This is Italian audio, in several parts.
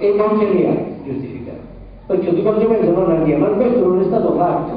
e non ce li ha giustificati. Perciò di conseguenza non andiamo, ma questo non è stato fatto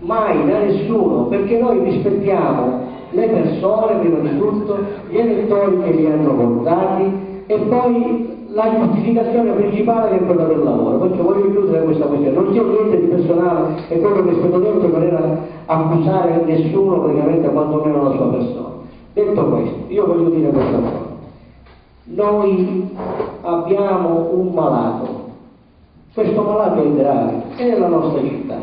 mai da nessuno, perché noi rispettiamo le persone prima di tutto, gli elettori che li hanno votati e poi la giustificazione principale che è quella del lavoro. Perciò voglio chiudere questa questione, non c'è niente di personale e quello che è stato detto non era accusare nessuno praticamente quantomeno la sua persona. Detto questo, io voglio dire questa cosa. Noi abbiamo un malato, questo malato è grave, è nella nostra città.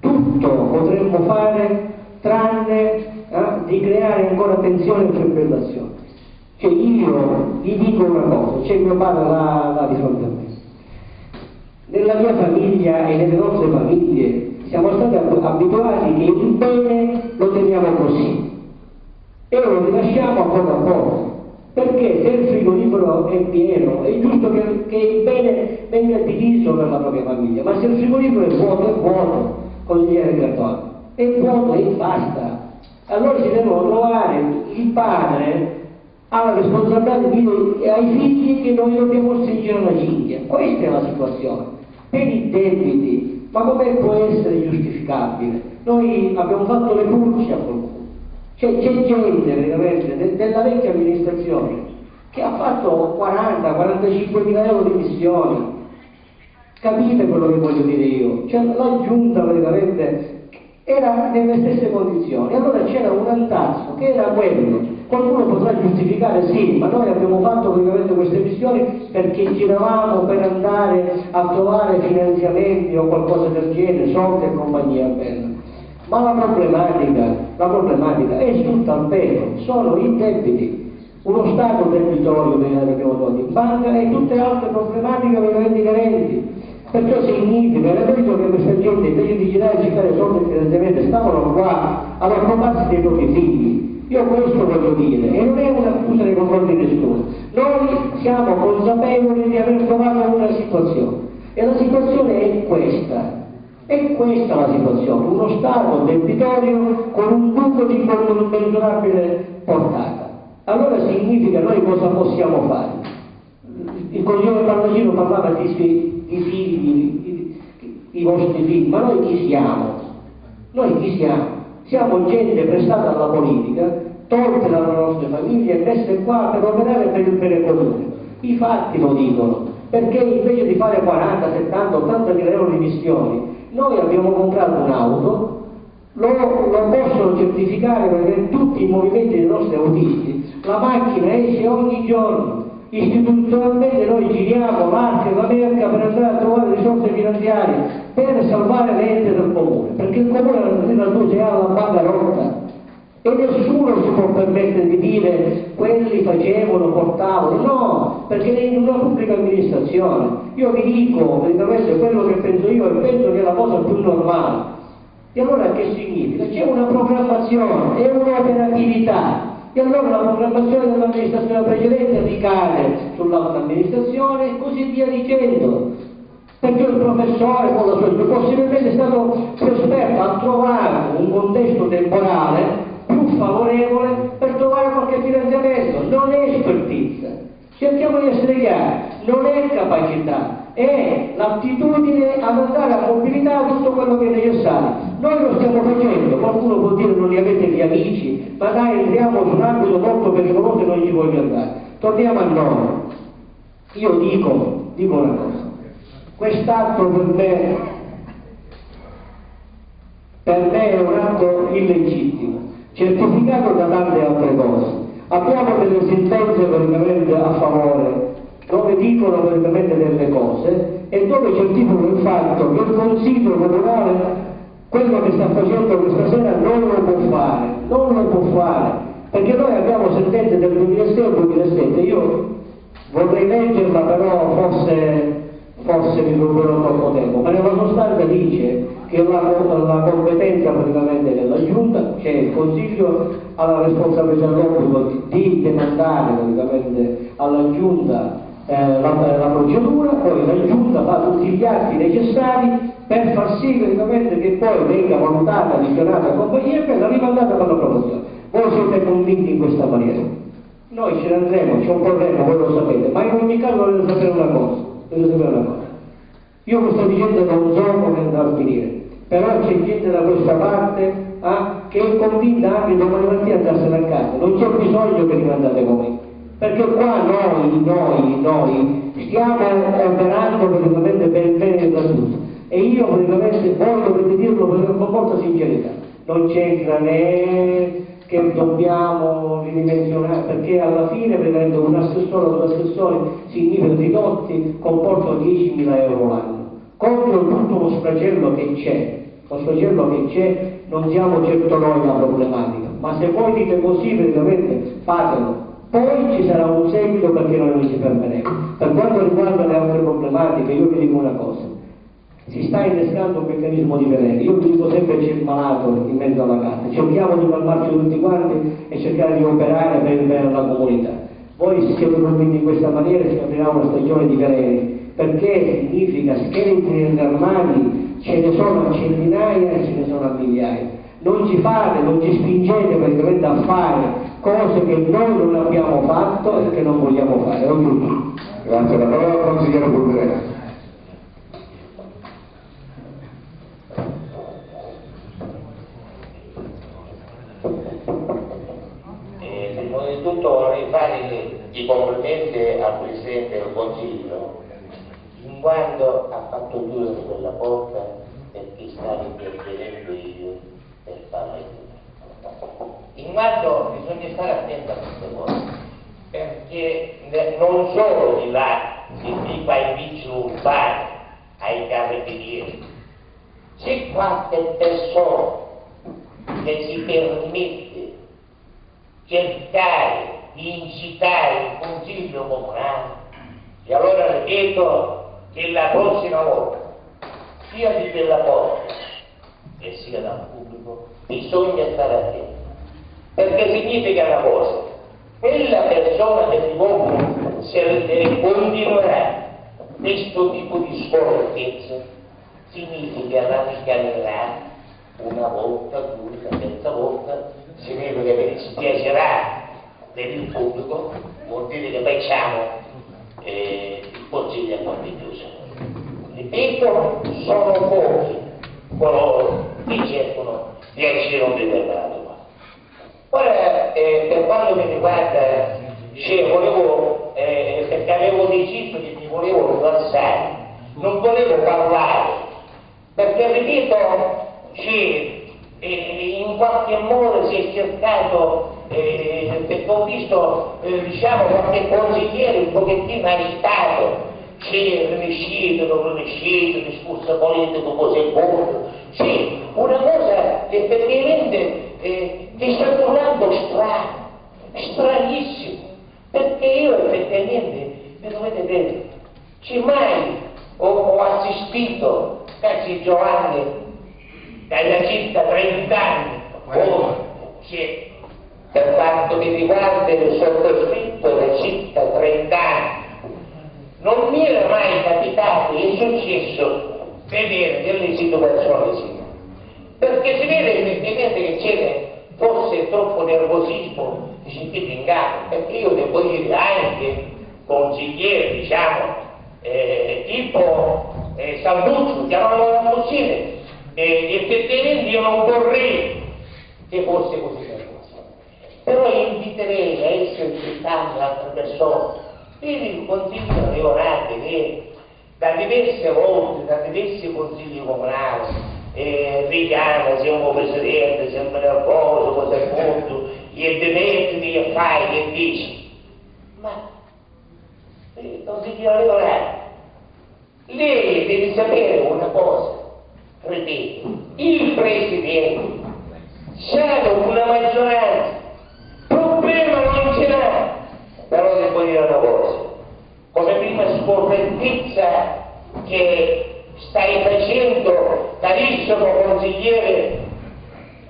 Tutto potremmo fare tranne eh, di creare ancora tensione e fibrillazione. Cioè io vi dico una cosa, c'è mio padre là, là di fronte a me. Nella mia famiglia e nelle nostre famiglie siamo stati abituati che il bene lo teniamo così e lo rilasciamo a poco a poco. Perché se il frigorifero è pieno è giusto che, che il bene venga diviso nella propria famiglia, ma se il frigorifero è vuoto, è vuoto, consigliere Gattoni, è vuoto e basta. Allora si devono trovare il padre ha la responsabilità di dire ai figli che noi dobbiamo stringere la cinghia. Questa è la situazione. Per i debiti, ma come può essere giustificabile? Noi abbiamo fatto le pulci a qualcuno. C'è, c'è gente veramente de, della vecchia amministrazione che ha fatto 40-45 mila euro di missioni. Capite quello che voglio dire io? Cioè, la giunta veramente era nelle stesse condizioni. Allora c'era un antazzo che era quello. Qualcuno potrà giustificare sì, ma noi abbiamo fatto praticamente queste missioni perché giravamo per andare a trovare finanziamenti o qualcosa del genere, soldi e compagnia bella. Ma la problematica, la problematica è tutta al peso, sono i debiti, uno Stato debitorio abbiamo tolto in banca e tutte altre problematiche veramente inerenti. Perciò significa, è vero che questa gente invece di girare a cercare soldi e finanziamenti stavano qua ad occuparsi dei propri figli. Io questo voglio dire, e non è un'accusa nei confronti di nessuno. Noi siamo consapevoli di aver trovato una situazione e la situazione è questa. È questa la situazione, uno Stato debitorio con un buco di incommensurabile portata. Allora significa noi cosa possiamo fare? Il consigliere Parmasino parlava di, di figli, i vostri figli, ma noi chi siamo? Noi chi siamo? Siamo gente prestata alla politica, tolte dalle nostre famiglie e messe qua per operare per il bene comune. I fatti lo dicono, perché invece di fare 40, 70, 80 mila euro di missioni, noi abbiamo comprato un'auto, lo, lo, possono certificare perché tutti i movimenti dei nostri autisti, la macchina esce ogni giorno, istituzionalmente noi giriamo l'arte e la merca per andare a trovare risorse finanziarie per salvare le ente del comune, perché il comune nella tua sei alla bancarotta e nessuno si può permettere di dire quelli facevano, portavano, no, perché è in una pubblica amministrazione. Io vi dico veramente quello che penso io e penso che è la cosa più normale. E allora che significa? C'è una programmazione, è un'operatività. E allora la programmazione dell'amministrazione precedente ricade sull'altra amministrazione e così via dicendo. Perché il professore con la sua possibilmente è stato più esperto a trovare un contesto temporale favorevole per trovare qualche finanziamento, non è expertise. Cerchiamo di essere chiari, non è capacità, è l'attitudine ad andare a mobilitare tutto quello che è necessario. Noi lo stiamo facendo, qualcuno può dire non li avete gli amici, ma dai entriamo su un ambito molto pericoloso e non ci voglio andare. Torniamo a noi. Io dico, dico una cosa, quest'atto per me, per me è un atto illegittimo certificato da tante altre cose. Abbiamo delle sentenze praticamente a favore, dove dicono praticamente delle cose e dove certificano il fatto che il Consiglio Comunale quello che sta facendo questa sera non lo può fare, non lo può fare, perché noi abbiamo sentenze del 2006 e 2007, io vorrei leggerla però forse, forse mi procuro troppo tempo, ma nella sostanza dice che la, la competenza praticamente della Giunta, cioè il Consiglio ha la responsabilità l'obbligo di demandare praticamente alla Giunta eh, la, la, procedura, poi la Giunta fa tutti gli atti necessari per far sì praticamente che poi venga valutata, visionata la compagnia e venga rimandata per l'approvazione. Voi siete convinti in questa maniera? Noi ce ne andremo, c'è un problema, voi lo sapete, ma in ogni caso dovete sapere una cosa devo sapere una cosa. Io questo dicendo non so come andrà a finire, però c'è gente da questa parte ah, che è convinta anche domani mattina andarsene a casa, non c'è bisogno che rimandate voi, perché qua noi, noi, noi stiamo operando praticamente per il bene da tutti e io praticamente voglio dirlo con molta sincerità, non c'entra né che dobbiamo ridimensionare, perché alla fine prendendo un assessore o due assessori significa ridotti, comportano 10.000 euro l'anno. Contro tutto lo sfracello che c'è, lo sfracello che c'è, non siamo certo noi la problematica, ma se voi dite così praticamente fatelo. Poi ci sarà un seguito perché noi non ci fermeremo. Per quanto riguarda le altre problematiche, io vi dico una cosa, si sta innescando un meccanismo di veleno. Io dico sempre c'è il malato in mezzo alla casa, cerchiamo di calmarci tutti quanti e cercare di operare per il bene della comunità. Voi se siete convinti in questa maniera si aprirà una stagione di veleni, perché significa scheletri negli armadi, ce ne sono a centinaia e ce ne sono a migliaia. Non ci fate, non ci spingete praticamente a fare cose che noi non abbiamo fatto e che non vogliamo fare. Grazie, la parola al consigliere Bulgarelli. innanzitutto vorrei fare i complimenti al Presidente del Consiglio in quanto ha fatto chiudere quella porta perché stavo intervenendo io per farla chiudere. In quanto bisogna stare attenti a queste cose, perché non solo di là si si fa i vigili urbani ai carabinieri, c'è qualche persona che si permette cercare di incitare il Consiglio Comunale e allora ripeto che la prossima volta sia di quella porta che sia dal pubblico bisogna stare attenti. Perché significa una cosa? Quella persona del pubblico se continuerà questo tipo di sporchezza significa radicalizzare una volta, due, la terza volta significa che ci piacerà per il pubblico, vuol dire che facciamo consiglio a porte chiuse. Ripeto, sono pochi coloro che cercano di agire un determinato. Ora, eh, per quanto mi riguarda, dicevo, volevo, eh, perché avevo deciso che mi volevo rilassare, non volevo parlare, perché ripeto, c'è e in qualche modo si è cercato, eh, perché ho visto eh, diciamo, qualche consigliere un pochettino agitato, c'è riuscito, non riuscito, discorso politico così corto, c'è una cosa che effettivamente eh, ti sta tornando strano, stranissimo, perché io effettivamente, mi dovete vedere, c'è mai ho, ho assistito, cazzi Giovanni, da circa 30 anni, oh, che per quanto mi riguarda il non mi era mai capitato, è successo, vedere delle situazioni simili. Perché si vede effettivamente che c'è forse troppo nervosismo di sentire in gara, perché io devo dire anche consigliere, diciamo, eh, tipo eh, Salduccio, chiamavano così, e effettivamente io non vorrei che fosse così però inviterei a essere invitati altre persone vedi consiglio Leonardo che da diverse volte, da diversi consigli comunali eh, richiama sempre presidente, sempre nervoso, cosa è punto, e demetti che fai, che dici ma il consiglio Leonardo lei deve sapere una cosa ripeto, il Presidente c'è una maggioranza, problema non ce n'è, però devo dire una cosa, come prima scorrettezza che stai facendo carissimo consigliere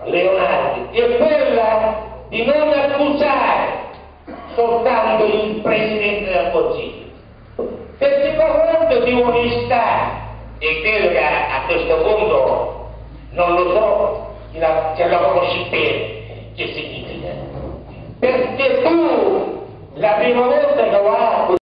Leonardi è quella di non accusare soltanto il Presidente del Consiglio, perché parlando di onestà e credo che a, questo punto non lo so se la conosci bene che significa. Perché tu la prima volta che lo